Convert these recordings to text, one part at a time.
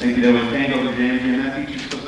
Thank you, that was Tango and Jamie, and that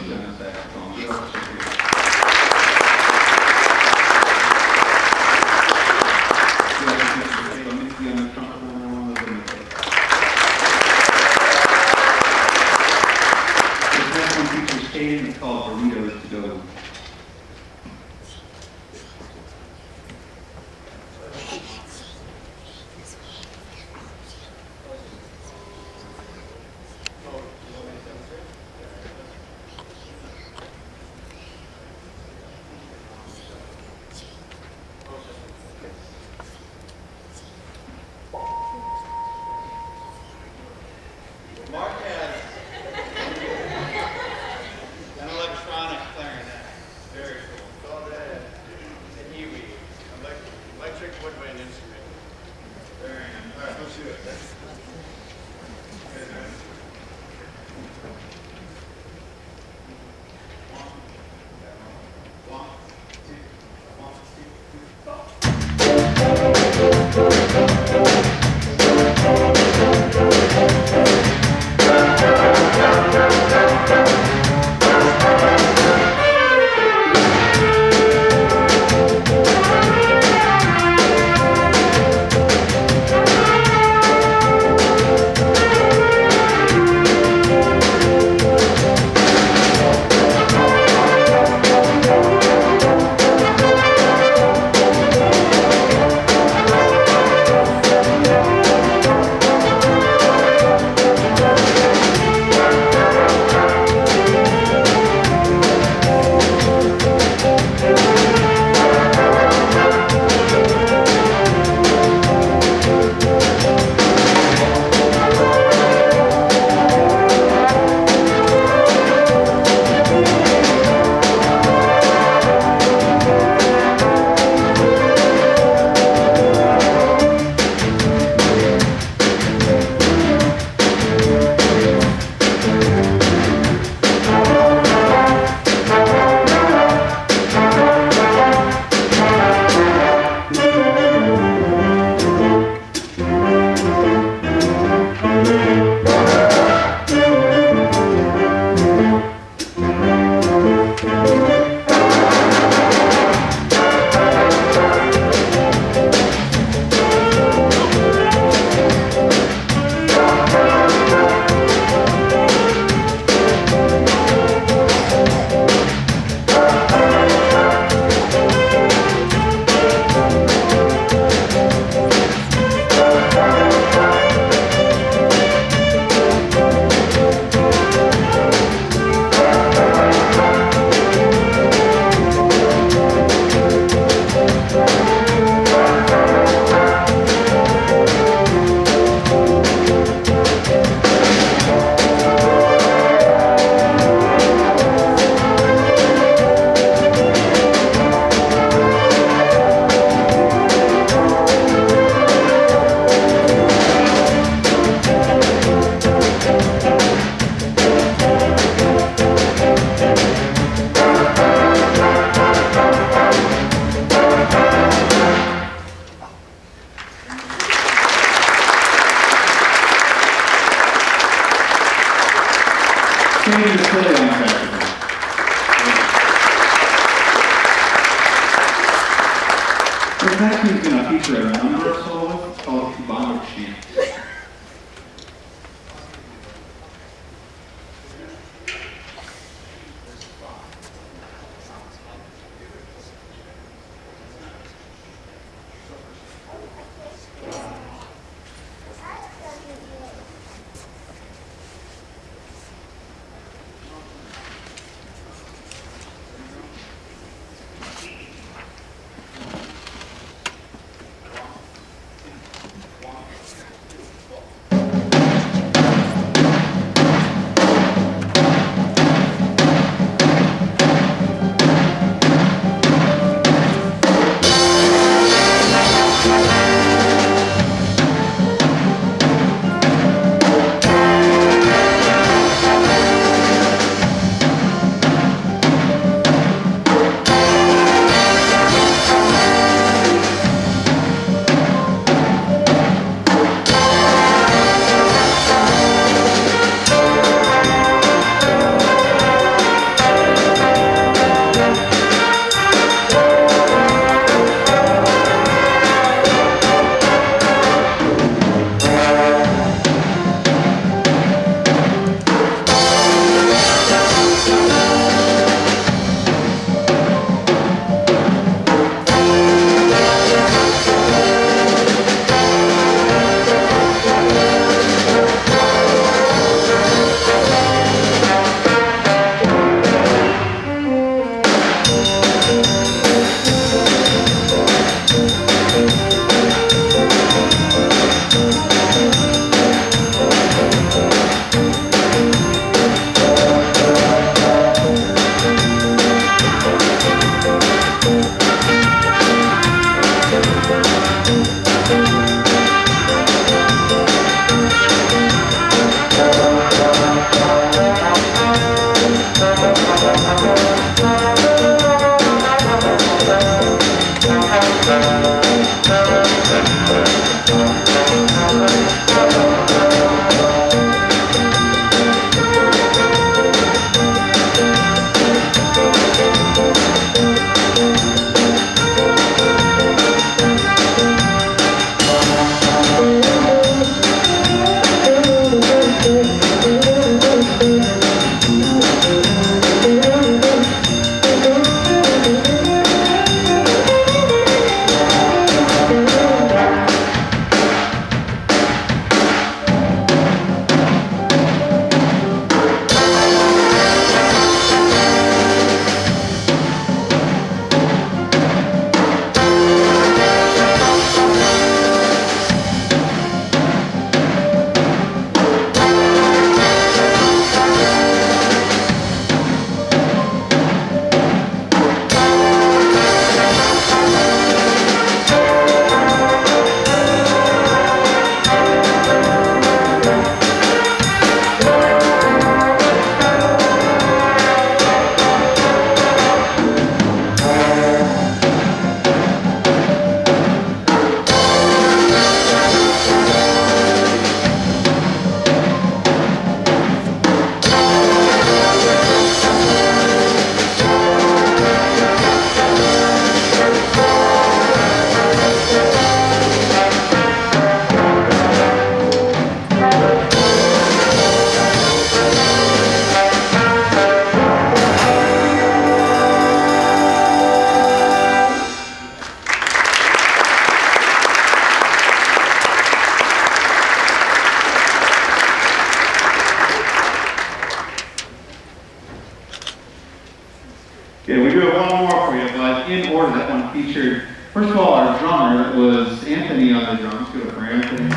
To featured, first of all, our drummer, that was Anthony on the drums. Up for Anthony.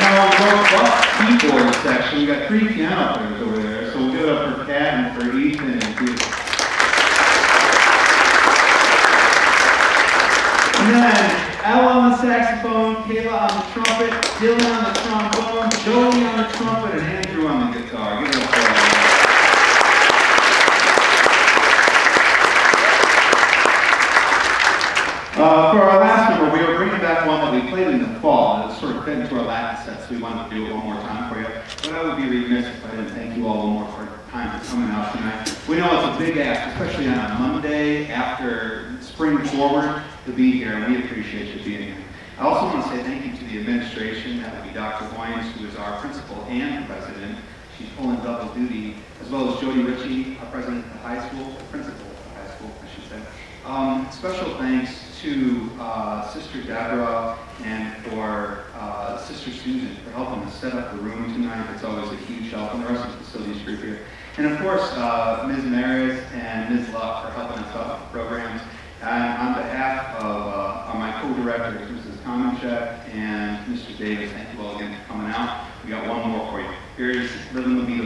Now, our keyboard section, we got three piano players over there, so we'll give it up for Kat and for Ethan and Peter. And then Al on the saxophone, Kayla on the trumpet, Dylan on the trombone, Joey on the trumpet, and Andrew on the guitar. Give it up for them. Uh, for our last number, we are bringing back one that we played in the fall, it's sort of fit into our Latin set, so we wanted to do it one more time for you. But I would be remiss if I didn't thank you all one more for time for coming out tonight. We know it's a big ask, especially on a Monday after spring forward, to be here, and we appreciate you being here. I also want to say thank you to the administration, that would be Dr. Williams, who is our principal and president. She's pulling double duty, as well as Jody Ritchie, our president of the high school, principal of the high school, I should say. Um, special thanks to uh, Sister Deborah and for uh, Sister Susan for helping us set up the room tonight. It's always a huge help, and the rest of the facilities group here. And of course, uh, Ms. Maris and Ms. Luck for helping us out with the programs. And on behalf of uh, of my co-directors, Mrs. Komenchek and Mr. Davis, thank you all again for coming out. We got one more for you. Here is Living La Vida